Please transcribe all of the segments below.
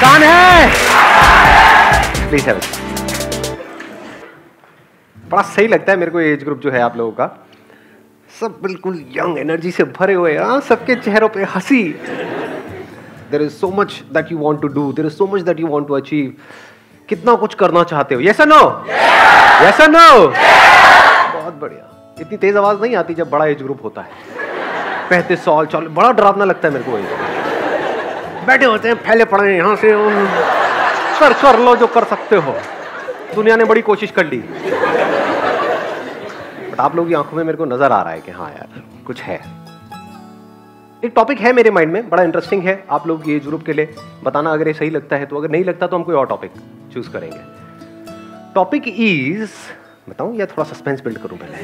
कौन है? प्लीज़ बड़ा सही लगता है मेरे को एज ग्रुप जो है आप लोगों का। सब बिल्कुल यंग एनर्जी से भरे हुए हैं। हाँ, सबके चेहरों पे हँसी। There is so much that you want to do there is so much that you want to achieve कितना कुछ करना चाहते हो? यस नो यस नो बहुत बढ़िया। इतनी तेज आवाज़ नहीं आती जब बड़ा एज ग्रुप होता है। पैंतीस साल चालीस बड़ा डरावना लगता है मेरे को ये। बैठे होते हैं, फैले पड़े हैं, यहाँ से कर कर लो जो कर सकते हो। दुनिया ने बड़ी कोशिश कर ली। बट आप लोगों की आँखों में मेरे को नज़र आ रहा है कि हाँ यार, कुछ है। एक टॉपिक है मेरे माइंड में, बड़ा इंटरेस्टिंग है आप लोग ये ग्रुप के लिए। बताना अगर ये सही लगता है तो अगर नहीं लगता तो हम कोई और टॉपिक चूज़ करेंगे। टॉपिक इज़ बताऊँ या थोड़ा सस्पेंस बिल्ड करूँ पहले?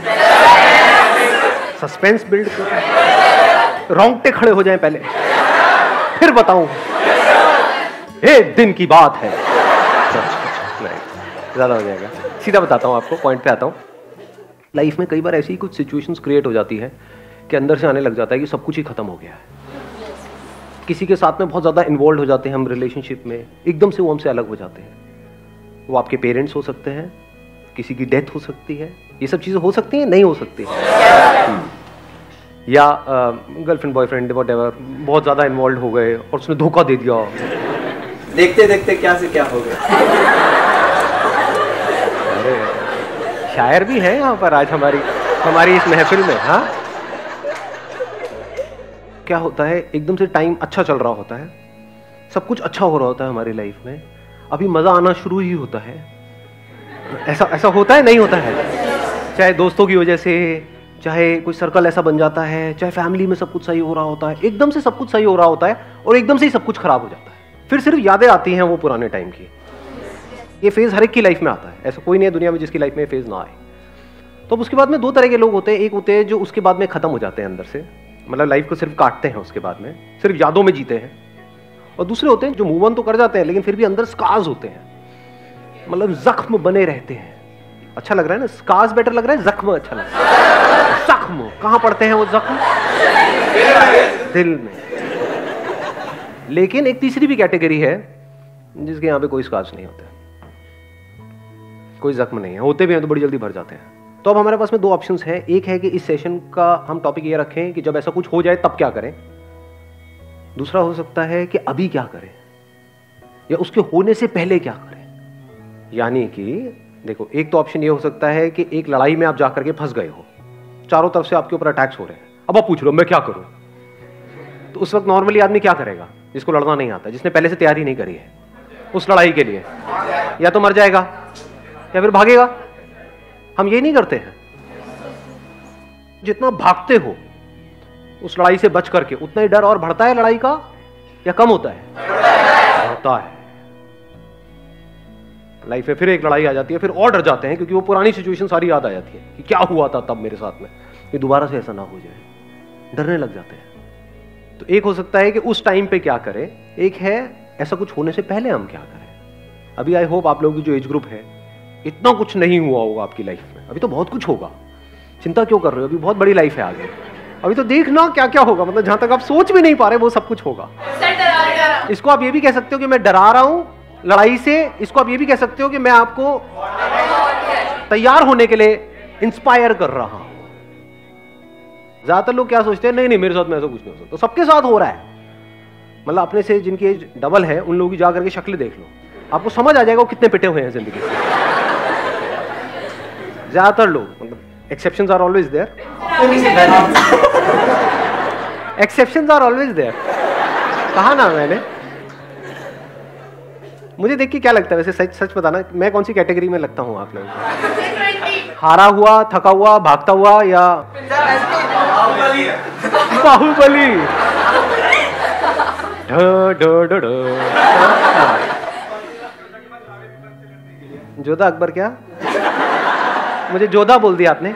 सस्पेंस बिल्ड करूँ। रोंगटे खड़े हो जाएँ पहले। फिर बताऊँ। एक दिन की बात है। ज़्यादा हो जाएगा। सीधा बताता हूँ आपको पॉइंट पे आता हूँ। लाइफ में कई बार ऐसी कुछ सिचुएशंस क्रिएट हो जाती है कि अंदर से आने लग जाता है कि सब कुछ ही खत्म हो गया है। किसी के साथ में बहुत ज़्यादा इन्वॉल्व हो जाते हैं हम रिलेशनशिप में एकदम से वो हमसे अलग हो जाते हैं। वो आपके पेरेंट्स हो सकते हैं किसी की डेथ हो सकती है ये सब चीज़ें हो सकती हैं नहीं हो सकती हैं। या गर्लफ्रेंड बॉयफ्रेंड वट एवर बहुत ज़्यादा इन्वॉल्व हो गए और उसने धोखा दे दिया। देखते देखते क्या से क्या हो गया। अरे शायर भी है यहाँ पर आज हमारी हमारी इस महफिल में हाँ? क्या होता है एकदम से टाइम अच्छा चल रहा होता है। सब कुछ अच्छा हो रहा होता है हमारी लाइफ में। अभी मज़ा आना शुरू ही होता है। ऐसा ऐसा होता है नहीं होता है। चाहे दोस्तों की वजह से चाहे कोई सर्कल ऐसा बन जाता है, चाहे फैमिली में सब कुछ सही हो रहा होता है, एकदम से सब कुछ सही हो रहा होता है और एकदम से ही सब कुछ खराब हो जाता है। फिर सिर्फ़ यादें आती हैं वो पुराने टाइम की। ये फ़ेज़ हर एक की लाइफ में आता है। ऐसा कोई नहीं है दुनिया में जिसकी लाइफ में फ़ेज़ ना आए। तो अब उसके बाद में दो तरह के लोग होते हैं। एक होते हैं जो उसके बाद में खत्म हो जाते हैं अंदर से। मतलब लाइफ को सिर्फ़ काटते हैं उसके बाद में। सिर्फ़ यादों में जीते हैं। और दूसरे होते हैं जो मूव ऑन तो कर जाते हैं, लेकिन फिर भी अंदर स्कार्स होते हैं। मतलब जख्म बने रहते हैं। अच्छा लग रहा है ना? स्कार्स बेटर लग रहा है? जख्म अच्छा लग रहा है। जख्म कहाँ पड़ते हैं वो जख्म? दिल में। लेकिन एक तीसरी भी कैटेगरी है, जिसके यहाँ पे कोई स्कार्स नहीं होते। कोई जख्म नहीं है। होते भी हैं तो बड़ी जल्दी भर जाते हैं। तो अब हमारे पास में दो ऑप्शन हैं। एक है कि इस सेशन का हम टॉपिक ये रखें कि जब ऐसा कुछ हो जाए, तब क्या करें? दूसरा हो सकता है कि अभी क्या करें? या उसके होने से पहले क्या करें? यानी कि, देखो, एक तो ऑप्शन ये हो सकता है कि एक लड़ाई में आप जाकर के फंस गए हो। चारों तरफ़ से आपके ऊपर अटैक्स हो रहे हैं। अब आप पूछ लो मैं क्या करूँ? तो उस वक्त नॉर्मली आदमी क्या करेगा? जिसको लड़ना नहीं आता, जिसने पहले से तैयारी नहीं करी है। उस लड़ाई के लिए। या तो मर जाएगा, या फिर भागेगा। हम ये नहीं करते हैं। जितना भागते हो, उस लड़ाई से बच करके, उतना ही डर और बढ़ता है लड़ाई का, या कम होता है? बढ़ता है। लाइफ में फिर एक लड़ाई आ जाती है, फिर और डर जाते हैं, क्योंकि वो पुरानी सिचुएशन सारी याद आ जाती है कि क्या हुआ था तब मेरे साथ में। कि दोबारा से ऐसा ना हो जाए। डरने लग जाते हैं। तो एक हो सकता है कि उस टाइम पे क्या करें? एक है ऐसा कुछ होने से पहले हम क्या करें? अभी आई होप आप लोगों की जो एज ग्रुप है इतना कुछ नहीं हुआ होगा आपकी लाइफ में। अभी तो बहुत कुछ होगा। चिंता क्यों कर रहे हो? अभी बहुत बड़ी लाइफ है आगे। अभी तो देखना क्या क्या होगा। मतलब जहाँ तक आप सोच भी नहीं पा रहे वो सब कुछ होगा। इसको आप ये भी कह सकते हो कि मैं डरा रहा हूँ लड़ाई से। इसको आप ये भी कह सकते हो कि मैं आपको तैयार होने के लिए इंस्पायर कर रहा हूँ। ज़्यादातर लोग क्या सोचते हैं नहीं नहीं मेरे साथ में ऐसा कुछ नहीं हो सकता। तो सबके साथ हो रहा है। मतलब अपने से जिनकी एज डबल है, उन लोगों की जाकर के शक्ल देख लो। आपको समझ आ जाएगा वो कितने पिटे हुए हैं ज़िंदगी से। ज़्यादातर लोग मतलब exception are always there exception are always there कहा ना मैंने। मुझे देख के क्या लगता है, वैसे सच सच बताना, मैं कौन सी कैटेगरी में लगता हूँ आप लोग हारा हुआ, थका हुआ, भागता हुआ या बाहुबली। जोधा अकबर क्या? मुझे जोधा बोल दिया आपने।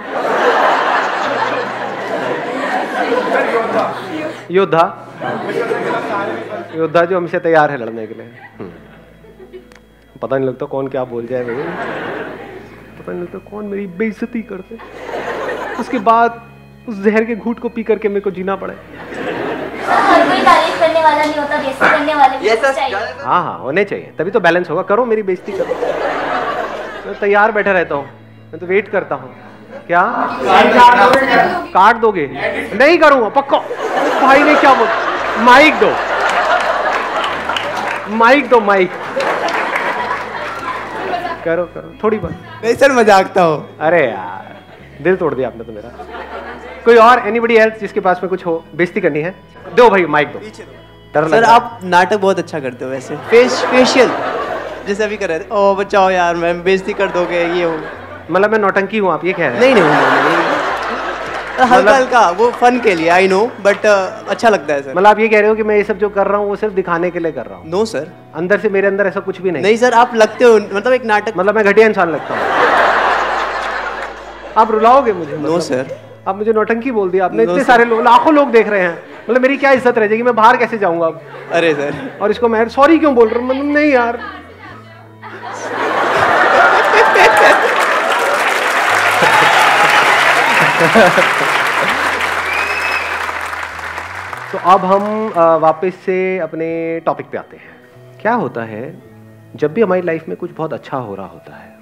योद्धा। योद्धा जो हमसे तैयार है लड़ने के लिए। हम्म। पता नहीं लगता कौन क्या बोल जाए भाई। पता नहीं लगता कौन मेरी बेइज्जती करते। उसके बाद उस जहर के घूट को पी करके मेरे को जीना पड़े। हर कोई तारीफ़ करने वाला नहीं होता बेइज्जती करने वाले भी ये होने सब चाहिए। ज्यादा- हाँ? हाँ होने चाहिए तभी तो बैलेंस होगा। करो मेरी बेइज्जती करो। मैं तैयार बैठा रहता हूँ। मैं तो वेट करता हूँ। क्या? काट दोगे नहीं करूँगा पक्का। भाई ने क्या बोल? माइक दो। माइक दो माइक करो करो। थोड़ी बात। नहीं सर मजाकता हूँ। अरे यार दिल तोड़ दिया आपने तो मेरा। कोई और एनीबडी एल्स जिसके पास में कुछ हो बेइज्जती करनी है? दो भाई माइक दो। सर आप नाटक बहुत अच्छा करते हो वैसे। फेस फेशियल जैसे अभी कर रहे थे। ओ बचाओ यार मैं बेइज्जती कर दोगे ये हो मतलब मैं नौटंकी हूँ आप ये कह रहे हैं। नहीं नहीं नहीं। हल्का मतलब- हल्का वो फन के लिए आई नो बट अच्छा लगता है सर। मतलब आप ये कह रहे हो कि मैं ये सब जो कर रहा हूँ वो सिर्फ़ दिखाने के लिए कर रहा हूँ। नो सर अंदर से मेरे अंदर ऐसा कुछ भी नहीं। नहीं सर आप लगते हो मतलब एक नाटक मतलब मैं घटिया इंसान लगता हूँ। आप रुलाओगे मुझे नो मतलब। सर आप मुझे नौटंकी बोल दिया आपने इतने सारे लोग लाखों लोग देख रहे हैं। मतलब मेरी क्या इज़्ज़त रह जाएगी मैं बाहर कैसे जाऊँगा अब? अरे सर। और इसको मैं सॉरी क्यों बोल रहा हूँ? मतलब नहीं यार। तो अब हम वापस से अपने टॉपिक पे आते हैं। क्या होता है जब भी हमारी लाइफ में कुछ बहुत अच्छा हो रहा होता है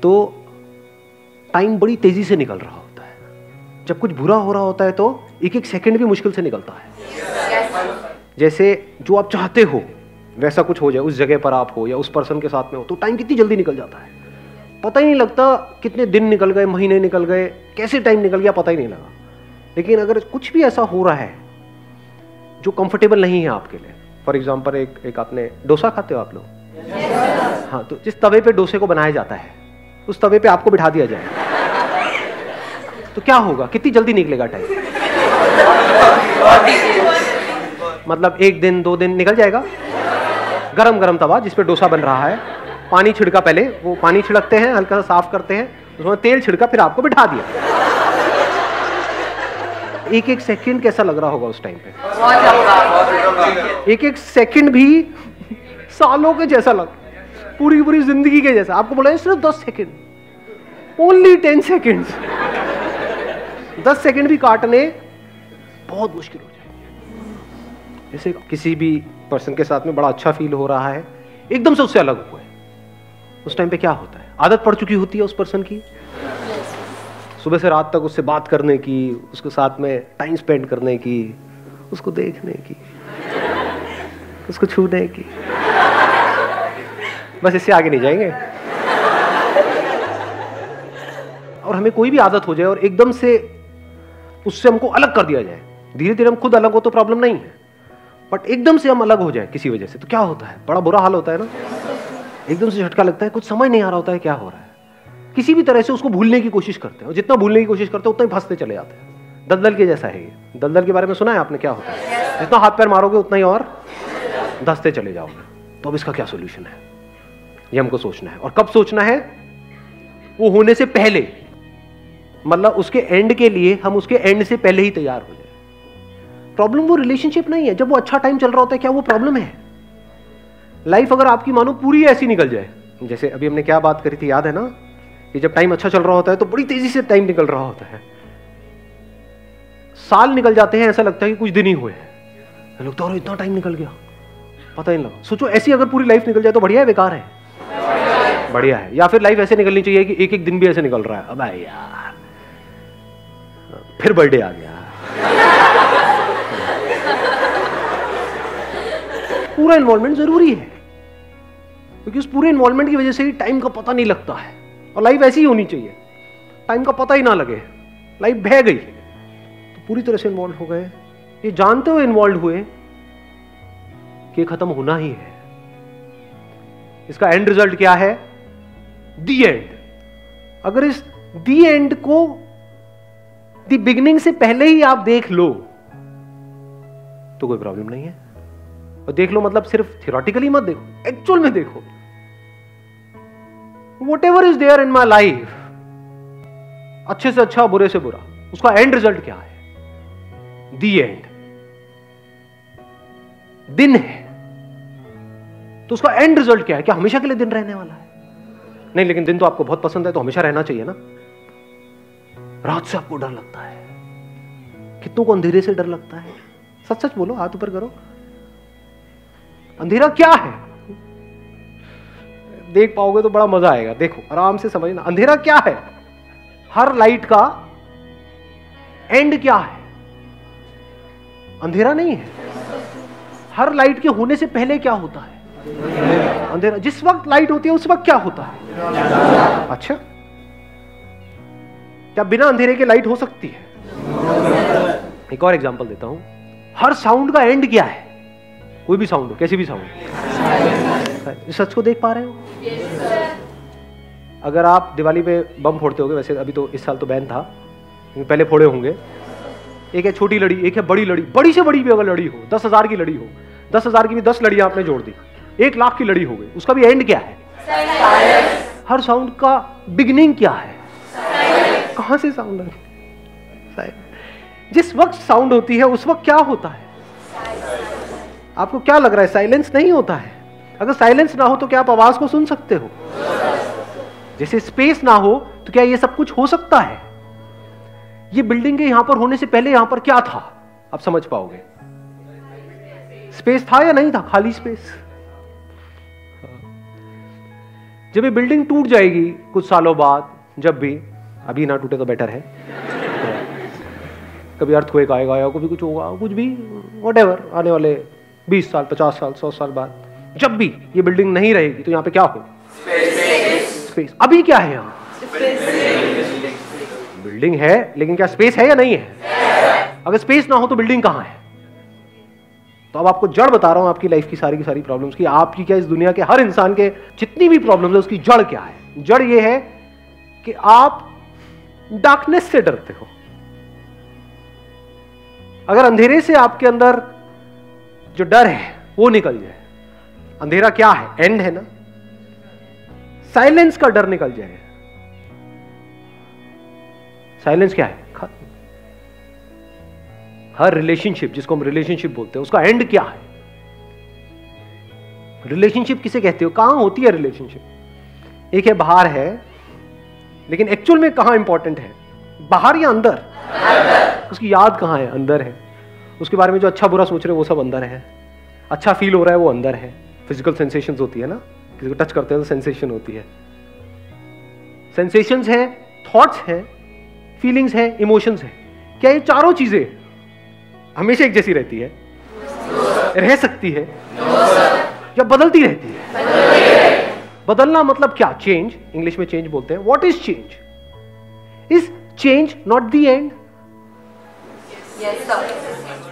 तो टाइम बड़ी तेज़ी से निकल रहा होता है। जब कुछ बुरा हो रहा होता है तो एक एक सेकंड भी मुश्किल से निकलता है। जैसे जो आप चाहते हो वैसा कुछ हो जाए उस जगह पर आप हो या उस पर्सन के साथ में हो तो टाइम कितनी जल्दी निकल जाता है। पता ही नहीं लगता कितने दिन निकल गए महीने निकल गए कैसे टाइम निकल गया पता ही नहीं लगा। लेकिन अगर कुछ भी ऐसा हो रहा है जो कंफर्टेबल नहीं है आपके लिए फॉर एग्ज़ाम्पल एक एक आपने डोसा खाते हो आप लोग? Yes. हाँ तो जिस तवे पे डोसे को बनाया जाता है उस तवे पे आपको बिठा दिया जाए तो क्या होगा? कितनी जल्दी निकलेगा टाइम मतलब एक दिन दो दिन निकल जाएगा। गरम गरम तवा जिसपे डोसा बन रहा है पानी छिड़का पहले वो पानी छिड़कते हैं हल्का सा साफ़ करते हैं उसमें तेल छिड़का फिर आपको बिठा दिया। एक एक सेकंड कैसा लग रहा होगा उस टाइम पे? एक एक सेकंड भी सालों के जैसा लग पूरी पूरी ज़िंदगी के जैसा। आपको बोला सिर्फ़ दस सेकंड ओनली टेन सेकंड दस सेकंड भी काटने बहुत मुश्किल हो जाए जैसे किसी भी पर्सन के साथ में बड़ा अच्छा फील हो रहा है, एकदम से उससे अलग हुआ है। उस टाइम पे क्या होता है? आदत पड़ चुकी होती है उस पर्सन की? सुबह से रात तक उससे बात करने की, उसके साथ में टाइम स्पेंड करने की, उसको देखने की, उसको छूने की। बस इससे आगे नहीं जाएँगे। और हमें कोई भी आदत हो जाए और एकदम से उससे हमको अलग कर दिया जाए। धीरे धीरे हम खुद अलग हो तो प्रॉब्लम नहीं है। बट एकदम से हम अलग हो जाए किसी वजह से तो क्या होता है? बड़ा बुरा हाल होता है ना? एकदम से झटका लगता है, कुछ समझ नहीं आ रहा होता है क्या हो रहा है। किसी भी तरह से उसको भूलने की कोशिश करते हैं जितना भूलने की कोशिश करते हैं, उतना ही फंसते चले जाते हैं। दलदल के जैसा है ये। दलदल के बारे में सुना है आपने क्या होता है? जितना हाथ पैर मारोगे, उतना ही और धसते चले जाओगे। तो अब इसका क्या सोल्यूशन है? ये हमको सोचना है। और कब सोचना है? वो होने से पहले। मतलब उसके एंड के लिए हम उसके एंड से पहले ही तैयार हो जाए। प्रॉब्लम वो रिलेशनशिप नहीं है। जब वो अच्छा टाइम चल रहा होता है, क्या वो प्रॉब्लम है? लाइफ अगर आपकी मानो पूरी ऐसी निकल जाए। जैसे अभी हमने क्या बात करी थी, याद है ना? कि जब टाइम अच्छा चल रहा होता है तो बड़ी तेज़ी से टाइम निकल रहा होता है। साल निकल जाते हैं, ऐसा लगता है कि कुछ दिन ही हुए हैं। लगता है इतना टाइम निकल गया। पता ही नहीं लगा। सोचो, ऐसी अगर पूरी लाइफ निकल जाए तो बढ़िया है, बेकार है? बढ़िया है। या फिर लाइफ ऐसे निकलनी चाहिए कि एक एक दिन भी ऐसे निकल रहा है। अब यार। फिर बर्थडे आ गया। पूरा इन्वॉल्वमेंट ज़रूरी है। क्योंकि उस पूरे इन्वॉल्वमेंट की वजह से ही टाइम का पता नहीं लगता है। और लाइफ ऐसी ही होनी चाहिए। टाइम का पता ही ना लगे। लाइफ बह गई। तो पूरी तरह से इन्वॉल्व हो गए। ये जानते हुए इन्वॉल्व हुए कि खत्म होना ही है। इसका एंड रिज़ल्ट क्या है? दी एंड अगर इस दी एंड को दी बिगिनिंग से पहले ही आप देख लो तो कोई प्रॉब्लम नहीं है। और देख लो मतलब सिर्फ़ थियोरटिकली मत देखो एक्चुअल में देखो। Whatever is there in my life अच्छे से अच्छा बुरे से बुरा, उसका एंड रिज़ल्ट क्या है? दी एंड दिन है तो उसका एंड रिज़ल्ट क्या है? क्या हमेशा के लिए दिन रहने वाला है? नहीं, लेकिन दिन तो आपको बहुत पसंद है तो हमेशा रहना चाहिए ना। रात से आपको डर लगता है। कितनों को अंधेरे से डर लगता है? सच सच बोलो, हाथ ऊपर करो। अंधेरा क्या है? देख पाओगे तो बड़ा मज़ा आएगा। देखो, आराम से समझना, अंधेरा क्या है? हर लाइट का एंड क्या है? अंधेरा नहीं है। हर लाइट के होने से पहले क्या होता है? अंधेरा। जिस वक्त लाइट होती है, उस वक्त क्या होता है? अच्छा। क्या बिना अंधेरे के लाइट हो सकती है? एक और एग्ज़ाम्पल देता हूँ। हर साउंड का एंड क्या है? कोई भी साउंड हो कैसी भी साउंड सच को देख पा रहे हो? अगर आप दिवाली पे बम फोड़ते होगे वैसे अभी तो इस साल तो बैन था पहले फोड़े होंगे। एक है छोटी लड़ी एक है बड़ी लड़ी। बड़ी से बड़ी भी अगर लड़ी हो दस हज़ार की लड़ी हो दस हज़ार की भी दस लड़ियाँ आपने जोड़ दी एक लाख की लड़ी हो गई उसका भी एंड क्या है? हर साउंड का बिगिनिंग क्या है? कहाँ से साउंड आ रही? है जिस वक्त साउंड होती है, उस वक्त क्या होता है? आपको क्या लग रहा है? साइलेंस नहीं होता है। अगर साइलेंस ना हो तो क्या आप आवाज़ को सुन सकते हो? जैसे स्पेस ना हो तो क्या ये सब कुछ हो सकता है? ये बिल्डिंग के यहाँ पर होने से पहले यहाँ पर क्या था? आप समझ पाओगे। स्पेस था या नहीं था? खाली स्पेस जब ये बिल्डिंग टूट जाएगी कुछ सालों बाद, जब भी अभी ना टूटे तो बेटर है। कभी अर्थ हुए आएगा या कभी कुछ होगा, कुछ भी वट आने वाले 20 साल 50 साल, सौ साल बाद, जब भी ये बिल्डिंग नहीं रहेगी तो यहाँ पे क्या हो? स्पेस अभी क्या है यहाँ? बिल्डिंग है, लेकिन क्या स्पेस है या नहीं है? अगर स्पेस ना हो तो बिल्डिंग कहाँ है? तो अब आपको जड़ बता रहा हूँ आपकी लाइफ की सारी की सारी प्रॉब्लम्स की। आपकी क्या इस दुनिया के हर इंसान के जितनी भी प्रॉब्लम्स है, उसकी जड़ क्या है? जड़ ये है कि आप डार्कनेस से डरते हो। अगर अंधेरे से आपके अंदर जो डर है, वो निकल जाए। अंधेरा क्या है? एंड है ना? साइलेंस का डर निकल जाए। साइलेंस क्या है? खत्म हर रिलेशनशिप जिसको हम रिलेशनशिप बोलते हैं, उसका एंड क्या है? रिलेशनशिप किसे कहते हो? कहाँ होती है रिलेशनशिप एक है बाहर है लेकिन एक्चुअल में कहाँ इंपॉर्टेंट है? बाहर या अंदर? उसकी याद कहाँ है? अंदर है। उसके बारे में जो अच्छा बुरा सोच रहे हैं वो सब अंदर है। अच्छा फील हो रहा है वो अंदर है। फ़िज़िकल सेंसेशंस होती है ना? किसी को टच करते हैं तो सेंसेशन होती है। सेंसेशंस है थॉट्स है फीलिंग्स है इमोशंस है। क्या ये चारों चीज़ें हमेशा एक जैसी रहती है? रह सकती है। या बदलती रहती है? बदलना मतलब क्या? चेंज इंग्लिश में चेंज बोलते हैं। What is change is change not the end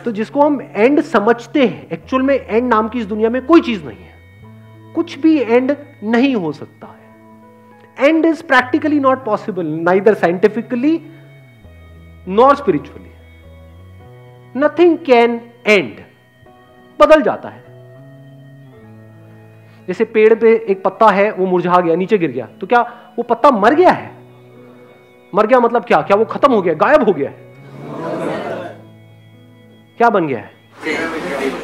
तो जिसको हम एंड समझते हैं एक्चुअल में एंड नाम की इस दुनिया में कोई चीज़ नहीं है। कुछ भी एंड नहीं हो सकता है। End is practically not possible ना इधर scientifically nor spiritually nothing can end बदल जाता है। जैसे पेड़ पे एक पत्ता है वो मुरझा गया नीचे गिर गया। तो क्या वो पत्ता मर गया है? मर गया मतलब क्या? क्या वो खत्म हो गया गायब हो गया है? क्या बन गया है?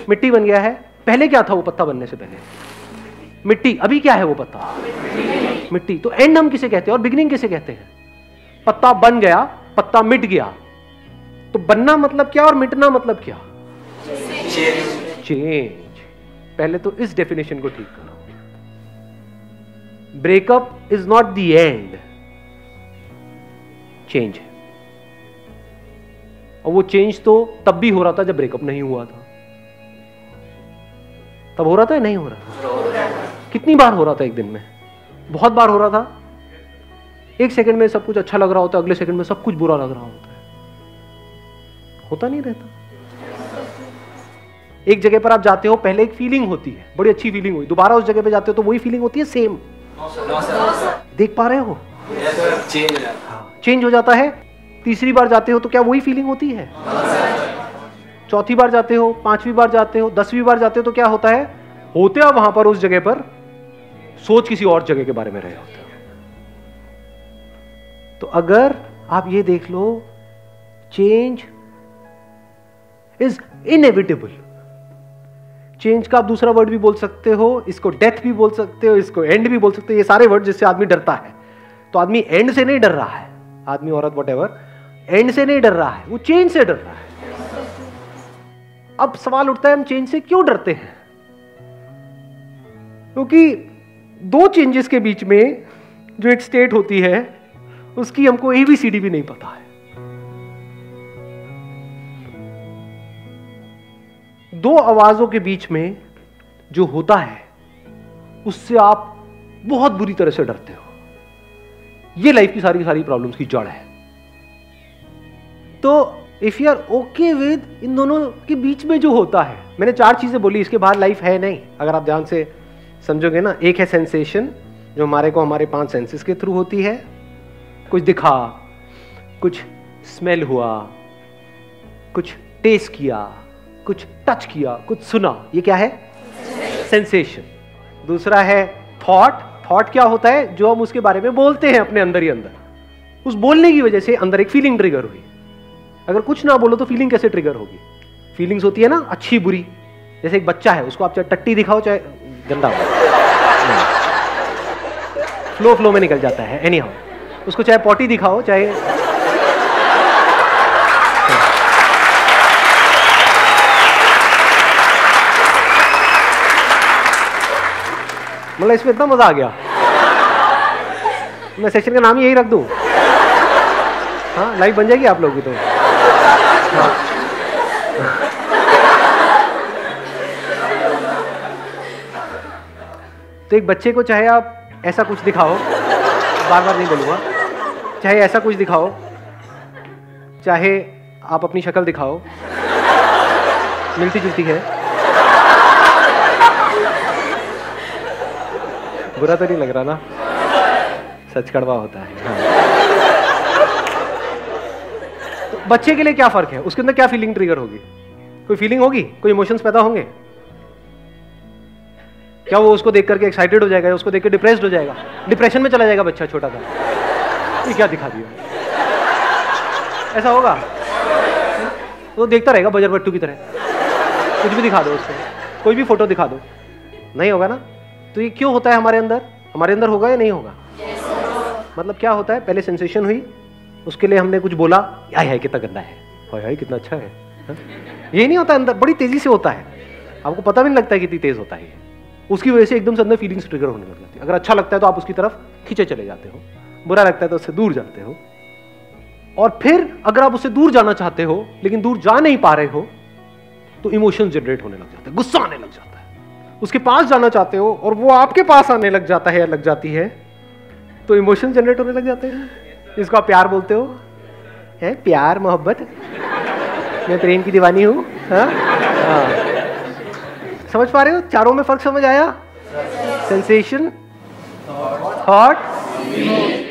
मिट्टी बन गया है। पहले क्या था वो पत्ता बनने से पहले? मिट्टी। अभी क्या है वो पत्ता? मिट्टी। तो एंड हम किसे कहते हैं और बिगिनिंग किसे कहते हैं? पत्ता बन गया पत्ता मिट गया। तो बनना मतलब क्या और मिटना मतलब क्या? चेंज पहले तो इस डेफिनेशन को ठीक करो। Breakup is not the end change है। और वो चेंज तो तब भी हो रहा था जब ब्रेकअप नहीं हुआ था। तब हो रहा था या नहीं हो रहा था? कितनी बार हो रहा था एक दिन में? बहुत बार हो रहा था। एक सेकंड में सब कुछ अच्छा लग रहा होता है, अगले सेकंड में सब कुछ बुरा लग रहा होता है। होता नहीं रहता। एक जगह पर आप जाते हो, पहले एक फीलिंग होती है, बड़ी अच्छी फीलिंग हुई। दोबारा उस जगह पे जाते हो तो वही फीलिंग होती है सेम देख पा रहे हो? चेंज हो जाता है। तीसरी बार जाते हो तो क्या वही फीलिंग होती है? चौथी बार जाते हो पांचवी बार जाते हो दसवीं बार जाते हो तो क्या होता है? होते हो वहाँ पर उस जगह पर सोच किसी और जगह के बारे में रहे होते हो। तो अगर आप ये देख लो चेंज इज़ इनएविटेबल चेंज का आप दूसरा वर्ड भी बोल सकते हो, इसको डेथ भी बोल सकते हो, इसको एंड भी बोल सकते हो, ये सारे वर्ड जिससे आदमी डरता है। तो आदमी एंड से नहीं डर रहा है। आदमी, औरत वट एंड से नहीं डर रहा है, वो चेंज से डर रहा है। अब सवाल उठता है, हम चेंज से क्यों डरते हैं? क्योंकि दो चेंजेस के बीच में जो एक स्टेट होती है, उसकी हमको एबीसीडी भी नहीं पता है। दो आवाजों के बीच में जो होता है, उससे आप बहुत बुरी तरह से डरते हो। ये लाइफ की सारी सारी प्रॉब्लम्स की जड़ है। तो if you are okay with इन दोनों के बीच में जो होता है, मैंने चार चीज़ें बोली, इसके बाहर लाइफ है नहीं। अगर आप ध्यान से समझोगे ना, एक है सेंसेशन जो हमारे को हमारे पाँच सेंसेस के थ्रू होती है। कुछ दिखा, कुछ स्मेल हुआ, कुछ टेस्ट किया, कुछ टच किया, कुछ सुना। ये क्या है? सेंसेशन दूसरा है थॉट थॉट क्या होता है? जो हम उसके बारे में बोलते हैं अपने अंदर ही अंदर। उस बोलने की वजह से अंदर एक फीलिंग ट्रिगर हुई। अगर कुछ ना बोलो तो फीलिंग कैसे ट्रिगर होगी? फीलिंग्स होती है ना, अच्छी, बुरी। जैसे एक बच्चा है, उसको आप चाहे टट्टी दिखाओ, चाहे गंदा हो। फ्लो फ्लो में निकल जाता है एनी हाउ उसको चाहे पॉटी दिखाओ, चाहे मतलब इसमें इतना मज़ा आ गया। मैं सेशन का नाम यही रख दूँ। हाँ लाइव बन जाएगी आप लोग की तो। हाँ। तो एक बच्चे को चाहे आप ऐसा कुछ दिखाओ बार बार नहीं बोलूँगा। चाहे ऐसा कुछ दिखाओ, चाहे आप अपनी शक्ल दिखाओ मिलती जुलती है। बुरा तो नहीं लग रहा ना? सच कड़वा होता है हाँ। तो बच्चे के लिए क्या फ़र्क है? उसके अंदर क्या फीलिंग ट्रिगर होगी? कोई फीलिंग होगी? कोई इमोशंस पैदा होंगे? क्या वो उसको देख करके एक्साइटेड हो जाएगा उसको देख के डिप्रेस्ड हो जाएगा? डिप्रेशन में चला जाएगा बच्चा छोटा सा। ये क्या दिखा दिया? ऐसा होगा? वो देखता रहेगा बजर बट्टू की तरह। कुछ भी दिखा दो उसको। कोई भी फ़ोटो दिखा दो। नहीं होगा ना? तो ये क्यों होता है हमारे अंदर? हमारे अंदर होगा या नहीं होगा? मतलब क्या होता है? पहले सेंसेशन हुई, उसके लिए हमने कुछ बोला, आय हाय, कितना गंदा है। हाय हाय, कितना अच्छा है। हा? ये नहीं होता अंदर, बड़ी तेज़ी से होता है। आपको पता भी नहीं लगता है कितनी तेज होता है उसकी वजह से एकदम से अंदर फीलिंग्स ट्रिगर होने लग जाती है। अगर अच्छा लगता है तो आप उसकी तरफ़ खींचे चले जाते हो। बुरा लगता है तो उससे दूर जाते हो। और फिर अगर आप उससे दूर जाना चाहते हो, लेकिन दूर जा नहीं पा रहे हो तो इमोशन जनरेट होने लग जाते हैं, गुस्सा आने लग जाता है। उसके पास जाना चाहते हो और वो आपके पास आने लग जाता है या लग जाती है तो इमोशन जनरेट होने लग जाते हैं? इसको आप प्यार बोलते हो? है? प्यार, मोहब्बत? मैं प्रेम की दीवानी हूँ हाँ? हाँ। समझ पा रहे हो? चारों में फ़र्क समझ आया? Sensation thought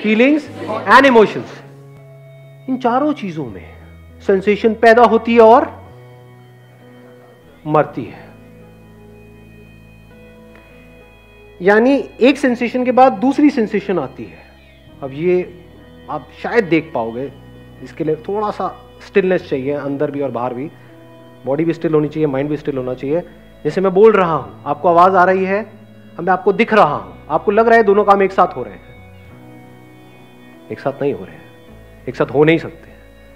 feelings and emotions इन चारों चीज़ों में सेंसेशन पैदा होती है और मरती है। यानी एक सेंसेशन के बाद दूसरी सेंसेशन आती है। अब ये आप शायद देख पाओगे। इसके लिए थोड़ा सा स्टिलनेस चाहिए, अंदर भी और बाहर भी। बॉडी भी स्टिल होनी चाहिए माइंड भी स्टिल होना चाहिए। जैसे मैं बोल रहा हूँ, आपको आवाज़ आ रही है मैं आपको दिख रहा हूँ। आपको लग रहा है दोनों काम एक साथ हो रहे हैं। एक साथ नहीं हो रहे हैं। एक साथ हो नहीं सकते।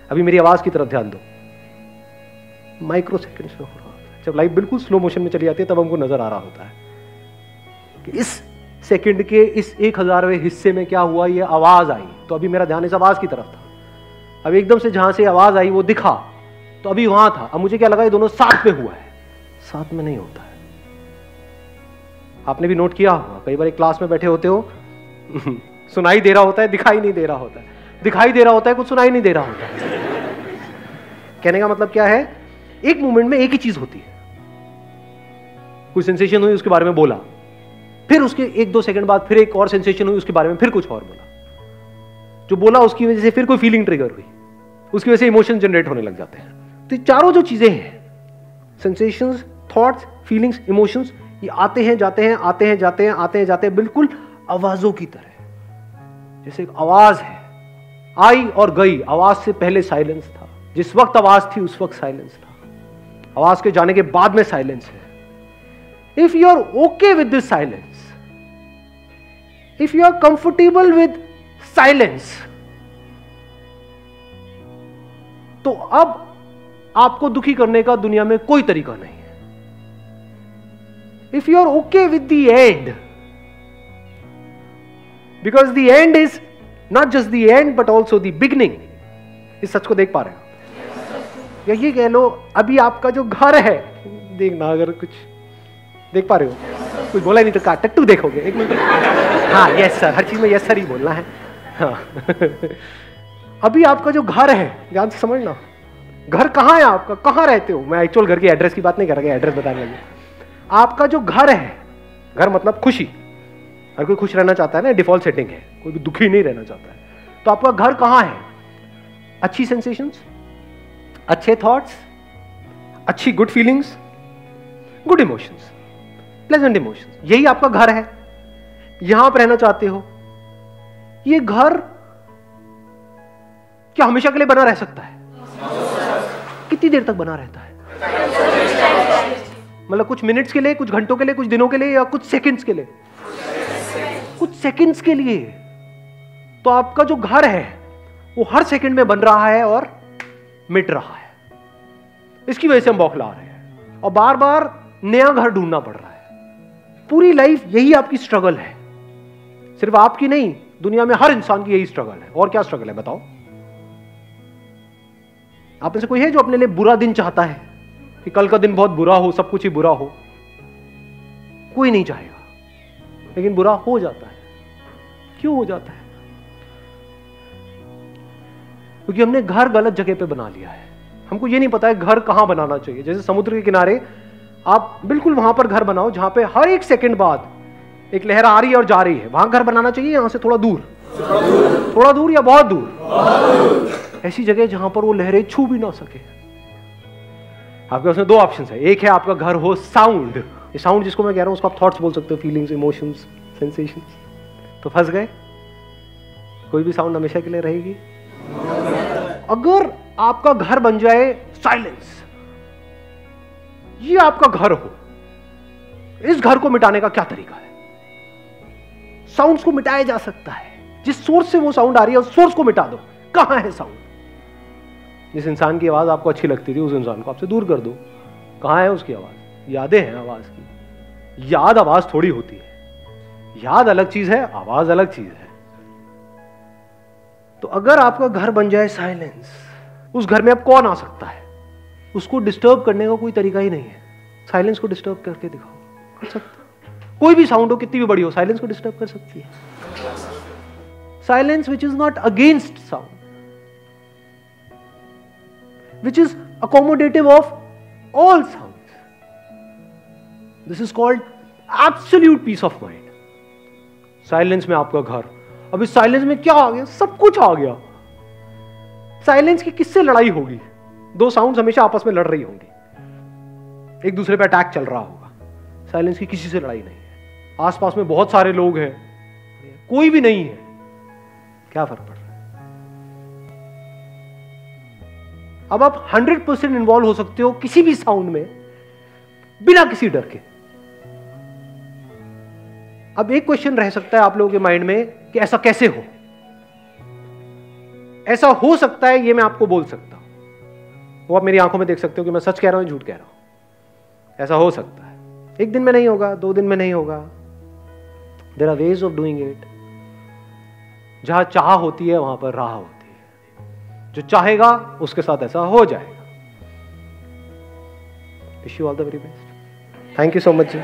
अभी मेरी आवाज़ की तरफ़ ध्यान दो। माइक्रो सेकेंड में हो रहा होता है। जब लाइफ बिल्कुल स्लो मोशन में चली जाती है, तब हमको नज़र आ रहा होता है। कि इस सेकंड के इस एक हजारवें हिस्से में क्या हुआ? ये आवाज़ आई। तो अभी मेरा ध्यान इस आवाज़ की तरफ़ था। अब एकदम से जहाँ से आवाज़ आई, वो दिखा। तो अभी वहाँ था। अब मुझे क्या लगा, ये दोनों साथ में हुआ है। साथ में नहीं होता है। आपने भी नोट किया होगा, कई बार एक क्लास में बैठे होते हो, सुनाई दे रहा होता है, दिखाई नहीं दे रहा होता है। दिखाई दे रहा होता है, कुछ सुनाई नहीं दे रहा होता है। कहने का मतलब क्या है? एक मोमेंट में एक ही चीज़ होती है। कोई सेंसेशन हुई, उसके बारे में बोला। फिर उसके एक दो सेकंड बाद फिर एक और सेंसेशन हुई उसके बारे में फिर कुछ और बोला। जो बोला उसकी वजह से फिर कोई फीलिंग ट्रिगर हुई। उसकी वजह से इमोशन जनरेट होने लग जाते हैं। तो चारों जो चीज़ें हैं सेंसेशंस थॉट्स फीलिंग्स इमोशंस ये आते हैं जाते हैं आते हैं जाते हैं आते हैं जाते हैं बिल्कुल आवाजों की तरह। जैसे एक आवाज़ है आई और गई आवाज़ से पहले साइलेंस था। जिस वक्त आवाज़ थी उस वक्त साइलेंस था। आवाज़ के जाने के बाद में साइलेंस है। If you are okay with this silence, if you are comfortable with silence, तो अब आपको दुखी करने का दुनिया में कोई तरीका नहीं है। If you are okay with the end because the end is not just the end but also the beginning इस सच को देख पा रहे हो? ये कह लो अभी आपका जो घर है देखना अगर कुछ देख पा रहे हो। कुछ बोला नहीं तो कहा, टट्टू देखोगे। एक मिनट। हाँ यस सर हर चीज़ में यस सर ही बोलना है। हाँ। अभी आपका जो घर है, ध्यान से समझना। घर कहाँ है आपका? कहाँ रहते हो? मैं एक्चुअल घर की एड्रेस की बात नहीं कर रहा एड्रेस बताने लगे। आपका जो घर है, घर मतलब खुशी। हर कोई खुश रहना चाहता है ना डिफ़ॉल्ट सेटिंग है। कोई भी दुखी नहीं रहना चाहता है। तो आपका घर कहाँ है? अच्छी सेंसेशंस अच्छे थॉट्स अच्छी good feelings good emotions pleasant emotions यही आपका घर है। यहाँ पर रहना चाहते हो। ये घर क्या हमेशा के लिए बना रह सकता है? कितनी देर तक बना रहता है? मतलब कुछ मिनट्स के लिए, कुछ घंटों के लिए, कुछ दिनों के लिए या कुछ सेकंड्स के लिए? कुछ सेकंड्स के लिए। तो आपका जो घर है, वो हर सेकंड में बन रहा है और मिट रहा है। इसकी वजह से हम बौखला रहे हैं। और बार बार नया घर ढूंढना पड़ रहा है। पूरी लाइफ यही आपकी स्ट्रगल है। सिर्फ़ आपकी नहीं, दुनिया में हर इंसान की यही स्ट्रगल है। और क्या स्ट्रगल है बताओ? आप में से कोई है जो अपने लिए बुरा दिन चाहता है? कि कल का दिन बहुत बुरा हो, सब कुछ ही बुरा हो? कोई नहीं चाहेगा। लेकिन बुरा हो जाता है। क्यों हो जाता है? क्योंकि हमने घर गलत जगह पे बना लिया है। हमको ये नहीं पता है घर कहाँ बनाना चाहिए। जैसे समुद्र के किनारे आप बिल्कुल वहाँ पर घर बनाओ, जहाँ पे हर एक सेकंड बाद एक लहर आ रही है और जा रही है। वहाँ घर बनाना चाहिए, यहाँ से थोड़ा दूर। थोड़ा दूर या बहुत दूर? ऐसी जगह जहाँ पर वो लहरें छू भी ना सके। आपके पास दो ऑप्शन है। एक है आपका घर हो साउंड ये साउंड जिसको मैं कह रहा हूँ, उसको आप थॉट्स बोल सकते हो फीलिंग्स इमोशंस सेंसेशंस तो फंस गए? कोई भी साउंड हमेशा के लिए रहेगी। अगर आपका घर बन जाए साइलेंस ये आपका घर हो। इस घर को मिटाने का क्या तरीका है? साउंड्स को मिटाया जा सकता है। जिस सोर्स से वो साउंड आ रही है, उस सोर्स को मिटा दो। कहाँ है साउंड जिस इंसान की आवाज़ आपको अच्छी लगती थी, उस इंसान को आपसे दूर कर दो। कहाँ है उसकी आवाज़? यादें हैं आवाज़ की। याद आवाज़ थोड़ी होती है। याद अलग चीज़ है, आवाज़ अलग चीज़ है। तो अगर आपका घर बन जाए साइलेंस उस घर में अब कौन आ सकता है? उसको डिस्टर्ब करने का कोई तरीका ही नहीं है। साइलेंस को डिस्टर्ब करके दिखाओ। कर सकते कोई भी साउंड हो, कितनी भी बड़ी हो साइलेंस को डिस्टर्ब कर सकती है। Silence which is not against sound which is accommodative of all sound this is called absolute peace of mind silence में आपका घर। अब इस साइलेंस में क्या आ गया? सब कुछ आ गया। साइलेंस की किससे लड़ाई होगी? दो साउंड हमेशा आपस में लड़ रही होंगी। एक दूसरे पर अटैक चल रहा होगा। साइलेंस की किसी से लड़ाई नहीं है। आसपास में बहुत सारे लोग हैं। कोई भी नहीं है। क्या फ़र्क पड़ रहा है? अब आप 100 परसेंट इन्वॉल्व हो सकते हो किसी भी साउंड में, बिना किसी डर के। अब एक क्वेश्चन रह सकता है आप लोगों के माइंड में कि ऐसा कैसे हो? ऐसा हो सकता है, ये मैं आपको बोल सकता वो आप मेरी आँखों में देख सकते हो कि मैं सच कह रहा हूँ झूठ कह रहा हूँ। ऐसा हो सकता है। एक दिन में नहीं होगा, दो दिन में नहीं होगा। There are ways of doing it जहाँ चाह होती है, वहाँ पर राह होती है। जो चाहेगा, उसके साथ ऐसा हो जाएगा। Wish you all the very best thank you so much ji